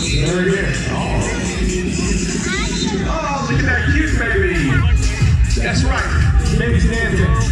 There it is. Oh. oh, look at that cute baby. That's right. Baby's dancing.